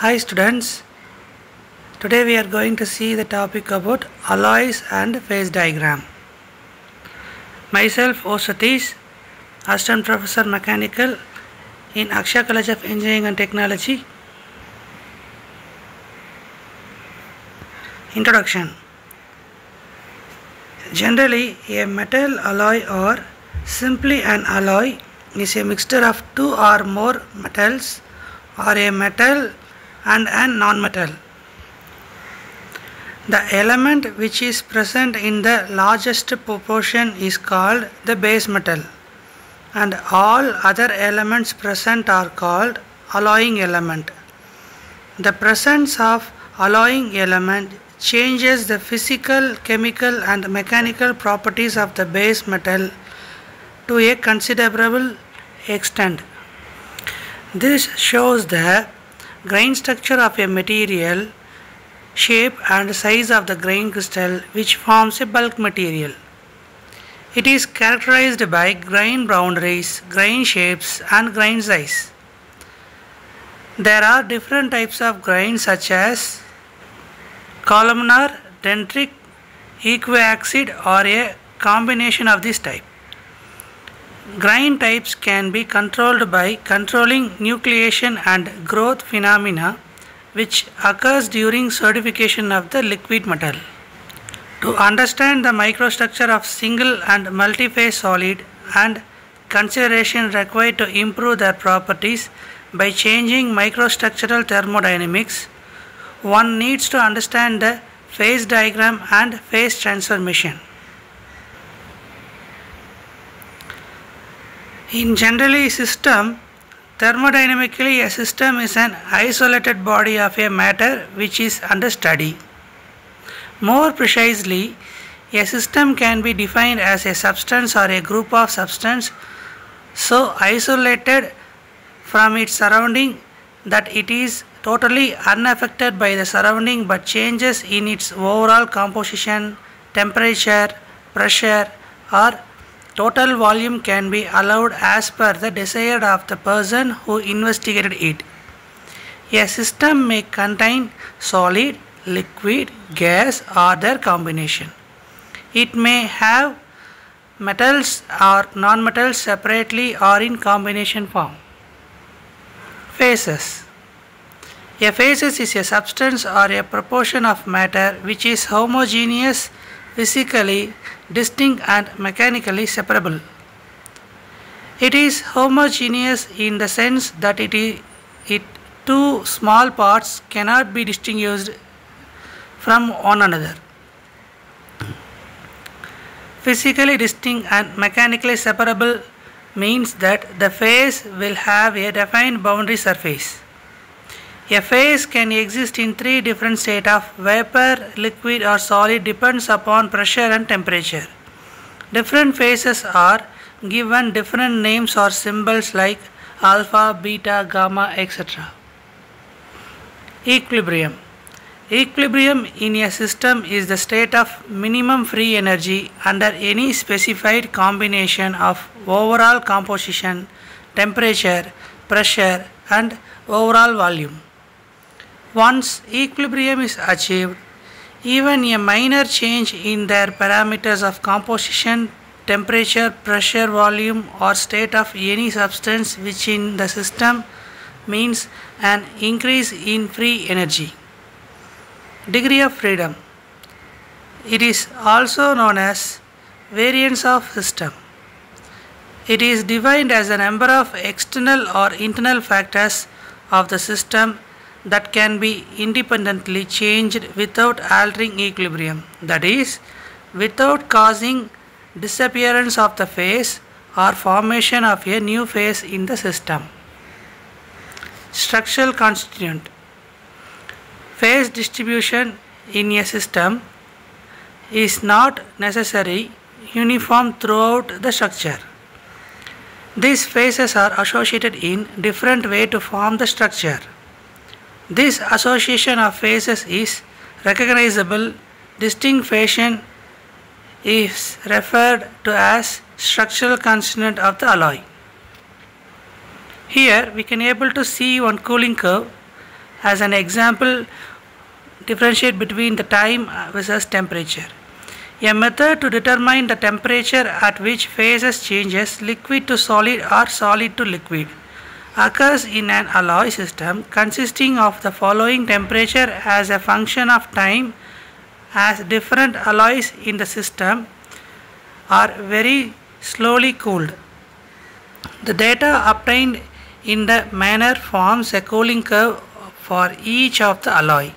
Hi students, today we are going to see the topic about alloys and phase diagram. Myself O Sathish, Assistant Professor Mechanical in Akshaya College of Engineering and Technology. Introduction Generally, a metal alloy or simply an alloy is a mixture of two or more metals or a metal and a non-metal. The element which is present in the largest proportion is called the base metal and all other elements present are called alloying element. The presence of alloying element changes the physical, chemical and mechanical properties of the base metal to a considerable extent. This shows the grain structure of a material, shape and size of the grain crystal which forms a bulk material. It is characterized by grain boundaries, grain shapes and grain size. There are different types of grain such as columnar, dendritic, equiaxed or a combination of this type. Grain types can be controlled by controlling nucleation and growth phenomena which occurs during solidification of the liquid metal. To understand the microstructure of single and multi-phase solid and consideration required to improve their properties by changing microstructural thermodynamics, one needs to understand the phase diagram and phase transformation. In generally system, thermodynamically a system is an isolated body of a matter which is under study. More precisely, a system can be defined as a substance or a group of substance so isolated from its surrounding that it is totally unaffected by the surrounding but changes in its overall composition, temperature, pressure or total volume can be allowed as per the desire of the person who investigated it. A system may contain solid, liquid, gas or their combination. It may have metals or non-metals separately or in combination form. Phases A phases is a substance or a proportion of matter which is homogeneous, physically distinct and mechanically separable. It is homogeneous in the sense that it, is, it two small parts cannot be distinguished from one another. Physically distinct and mechanically separable means that the phase will have a defined boundary surface. A phase can exist in three different states of vapor, liquid or solid depends upon pressure and temperature. Different phases are given different names or symbols like alpha, beta, gamma, etc. Equilibrium Equilibrium in a system is the state of minimum free energy under any specified combination of overall composition, temperature, pressure and overall volume. Once equilibrium is achieved, even a minor change in their parameters of composition, temperature, pressure, volume or state of any substance which in the system means an increase in free energy. Degree of freedom. It is also known as variance of system. It is defined as a number of external or internal factors of the system that can be independently changed without altering equilibrium, that is, without causing disappearance of the phase or formation of a new phase in the system. Structural constituent Phase distribution in a system is not necessary uniform throughout the structure. These phases are associated in different way to form the structure. This association of phases is recognizable. Distinct fashion is referred to as structural constituent of the alloy. Here we can able to see one cooling curve As an example, differentiate between the time versus temperature. A method to determine the temperature at which phases changes liquid to solid or solid to liquid occurs in an alloy system consisting of the following temperature as a function of time as different alloys in the system are very slowly cooled. The data obtained in the manner forms a cooling curve for each of the alloy.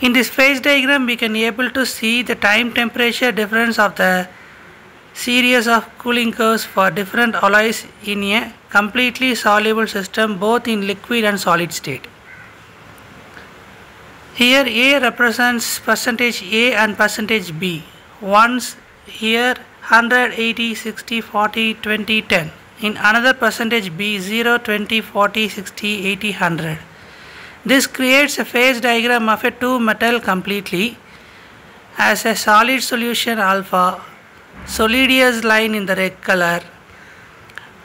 In this phase diagram we can be able to see the time temperature difference of the series of cooling curves for different alloys in a completely soluble system both in liquid and solid state. Here A represents percentage A and percentage B. Once here 180, 60, 40, 20, 10. In another percentage B 0, 20, 40, 60, 80, 100. This creates a phase diagram of a two metal completely as a solid solution alpha, solidus line in the red color,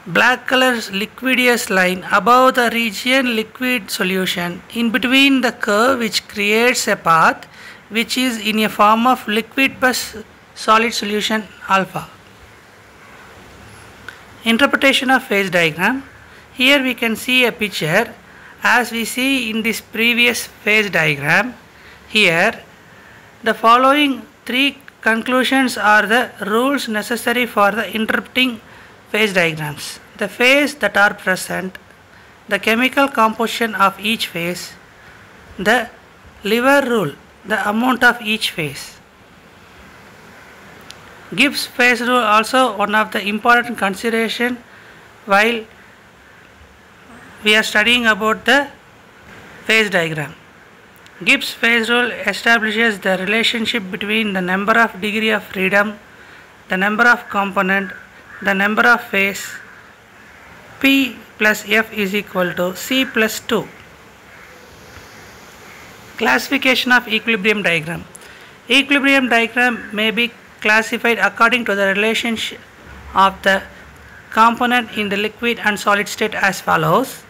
black color liquidus line above the region liquid solution in between the curve which creates a path which is in a form of liquid plus solid solution alpha. Interpretation of phase diagram. Here we can see a picture as we see in this previous phase diagram here the following three conclusions are the rules necessary for the interpreting phase diagrams the phase that are present the chemical composition of each phase the lever rule the amount of each phase Gibbs phase rule also one of the important consideration while we are studying about the phase diagram. Gibbs phase rule establishes the relationship between the number of degree of freedom, the number of component, the number of phase, P plus F is equal to C plus 2. Classification of equilibrium diagram. Equilibrium diagram may be classified according to the relationship of the component in the liquid and solid state as follows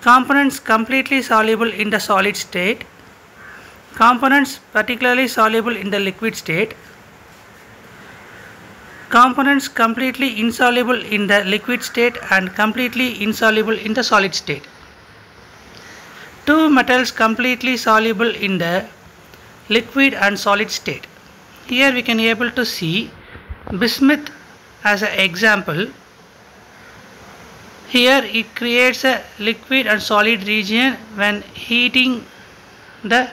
components completely soluble in the solid state, components particularly soluble in the liquid state, components completely insoluble in the liquid state and completely insoluble in the solid state. Two metals completely soluble in the liquid and solid state. Here we can able to see bismuth as an example here it creates a liquid and solid region when heating the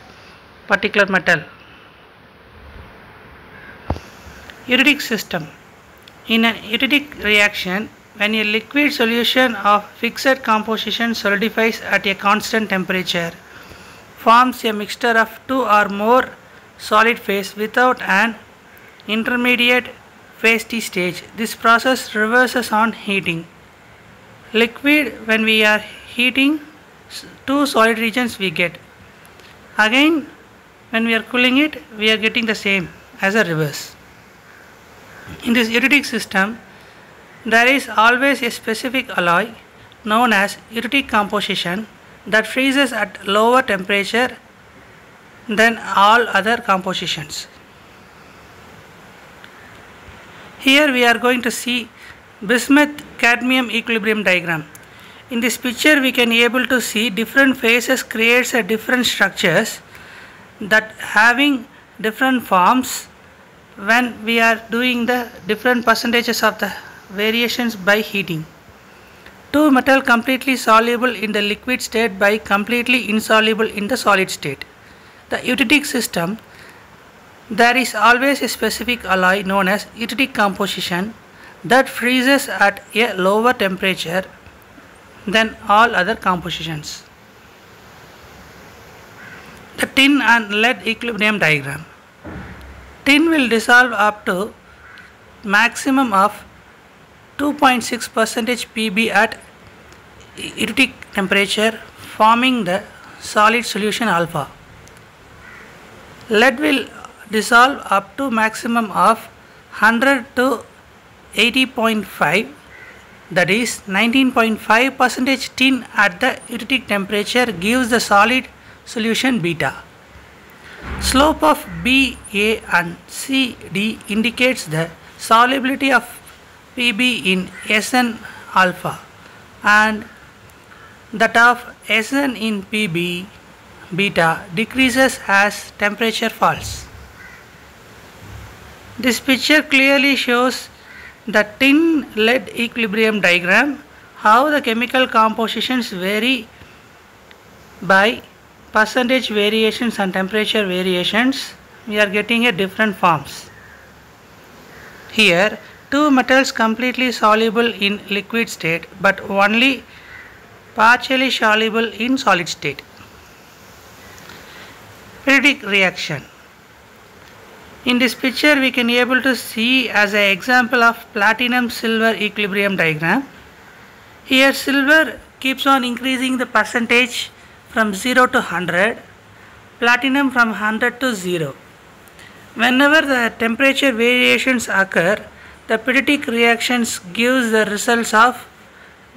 particular metal. Eutectic system. In an eutectic reaction, when a liquid solution of fixed composition solidifies at a constant temperature, forms a mixture of two or more solid phase without an intermediate phase T stage. This process reverses on heating liquid when we are heating two solid regions we get again when we are cooling it we are getting the same as a reverse in this eutectic system there is always a specific alloy known as eutectic composition that freezes at lower temperature than all other compositions. Here we are going to see bismuth cadmium equilibrium diagram. In this picture we can able to see different phases creates a different structures that having different forms when we are doing the different percentages of the variations by heating. Two metal completely soluble in the liquid state by completely insoluble in the solid state. The eutectic system there is always a specific alloy known as eutectic composition that freezes at a lower temperature than all other compositions. The tin and lead equilibrium diagram. Tin will dissolve up to maximum of 2.6 percentage Pb at eutectic temperature forming the solid solution alpha. Lead will dissolve up to maximum of 100 to 80.5 that is 19.5 percentage tin at the eutectic temperature gives the solid solution beta. Slope of B, A and C, D indicates the solubility of Pb in Sn alpha and that of Sn in Pb beta decreases as temperature falls. This picture clearly shows the tin lead equilibrium diagram how the chemical compositions vary by percentage variations and temperature variations we are getting a different forms. Here two metals completely soluble in liquid state but only partially soluble in solid state. Peritectic reaction in this picture we can able to see as an example of platinum silver equilibrium diagram. Here silver keeps on increasing the percentage from 0 to 100, platinum from 100 to 0. Whenever the temperature variations occur, the peritectic reactions gives the results of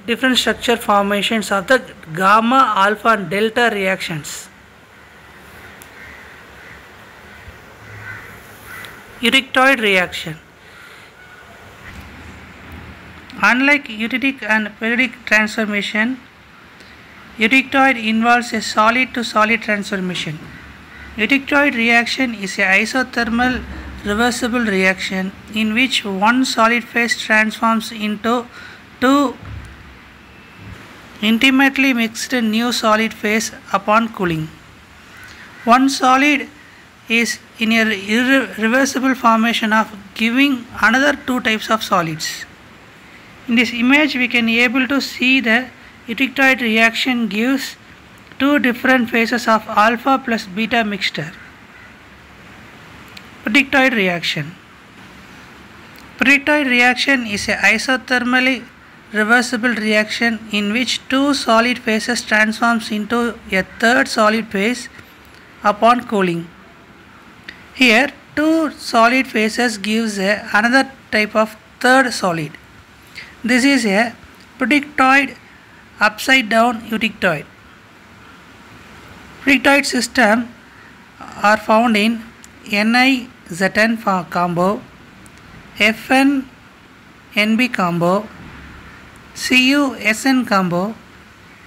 different structure formations of the gamma, alpha and delta reactions. Eutectoid reaction. Unlike eutectic and peritectic transformation, eutectoid involves a solid to solid transformation. Eutectoid reaction is a isothermal reversible reaction in which one solid phase transforms into two intimately mixed new solid phase upon cooling. One solid is in a irreversible formation of giving another two types of solids. In this image we can able to see the eutectoid reaction gives two different phases of alpha plus beta mixture. Peritectoid reaction. Peritectoid reaction is a isothermally reversible reaction in which two solid phases transforms into a third solid phase upon cooling. Here two solid phases gives a, another type of third solid. This is a peritectoid upside down eutectoid. Peritectoid system are found in NiZn combo, FN NB combo, Cu SN combo,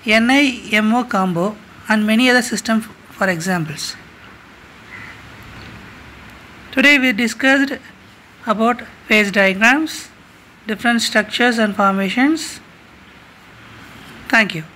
NiMO combo and many other systems for examples. Today we discussed about phase diagrams, different structures and formations. Thank you.